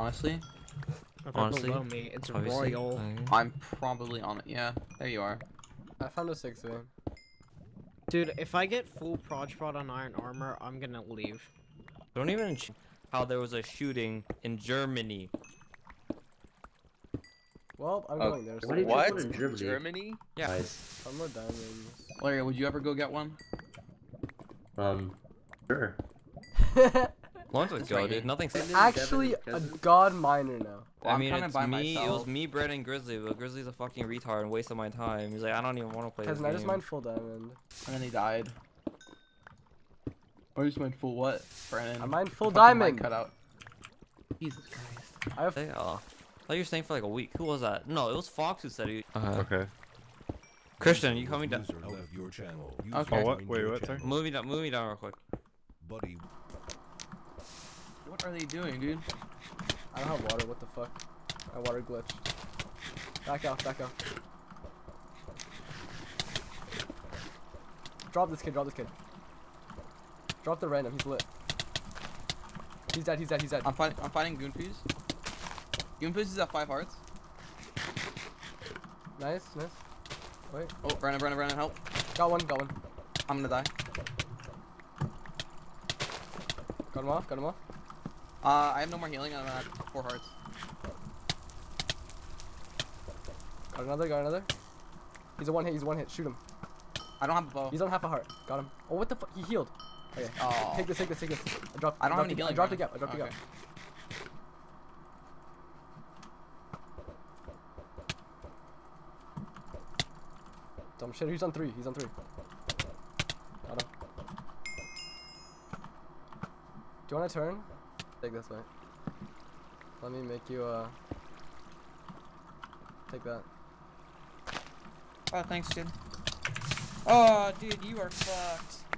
Honestly, Honestly, below me, it's Obviously. royal. I'm probably on it. Yeah, there you are. I found a six vein. Dude, if I get full prod prod on iron armor, I'm gonna leave. Don't even sh- how there was a shooting in Germany. Well, I'm Oh, going there. So what What? in Germany? Germany? Yeah. Nice. Some more diamonds. Larry, would you ever go get one? Um, sure. Long was It's go, dude. here. Nothing. Devin- Actually, a god miner now. Well, I mean, kinda it's by me. It was me, Brett, and Grizzly. But Grizzly's a fucking retard and wasted my time. He's like, I don't even want to play this Cousin, I just mined full diamond. And then he died. I just went full what, Brandon? I mined full Fucking mine diamond. Cut out. Jesus Christ. I have. Hey, uh, I thought you were staying for like a week. Who was that? No, it was Fox who said he. Uh, Okay. Christian, you coming down? User left your channel. User Okay. Oh, what? joined Wait, your what, sir? channel. Move me down. Move me down real quick. Buddy, What are they doing, dude? I don't have water. What the fuck? My water glitched. Back out. Back out. Drop this kid. Drop this kid. Drop the random. He's lit. He's dead. He's dead. He's dead. I'm fighting. I'm fighting Goonfuse. Goonfuse is at five hearts. Nice. Nice. Wait. Oh, Brandon, Brandon, Brandon, help! Got one. Got one. I'm gonna die. Got him off. Got him off. Uh, I have no more healing. I'm at four hearts. Got another. Got another. He's a one hit. He's a one hit. Shoot him. I don't have a bow. He's on half a heart. Got him. Oh, what the fuck? He healed. Okay. Oh. Take this. Take this. Take this. I dropped. I don't have dropped any the- I healing. dropped gap. I dropped the Okay. gap. Dumb shit. He's on three. He's on three. Got him. Do you want to turn? Take this way. Let me make you uh. Take that. Oh, thanks, dude. Oh, dude, you are fucked.